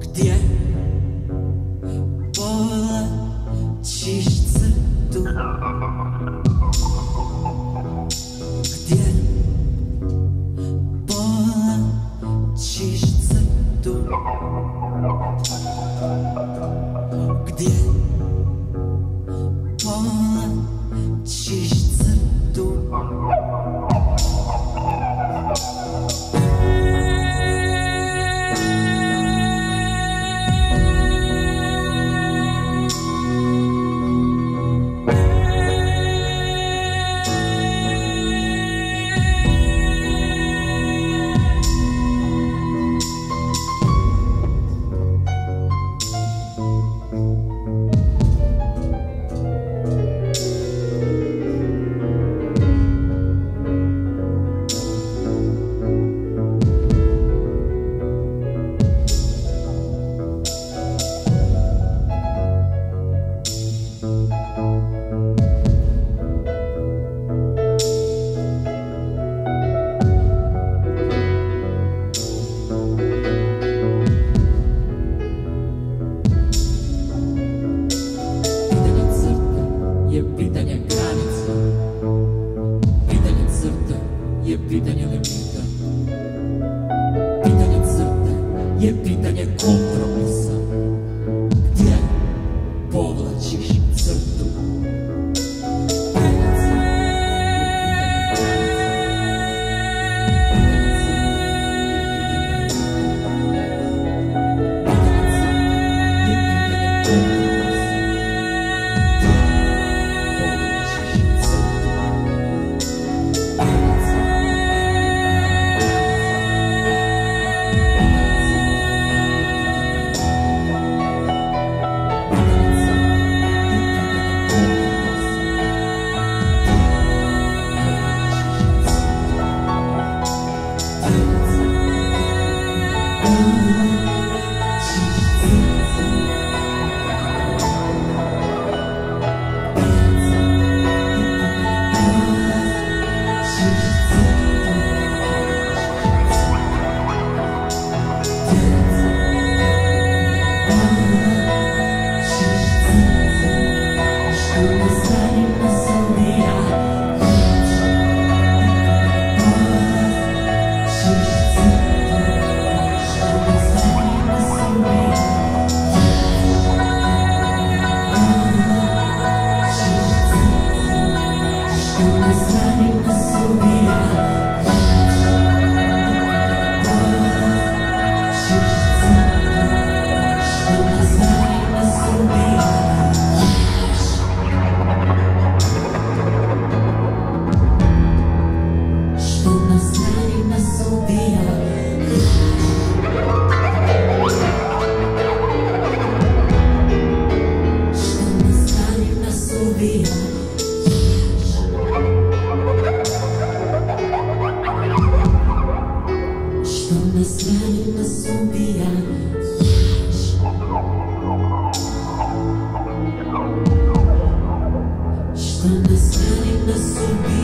Где? Что мы стали, нас убивают Что мы стали, нас убивают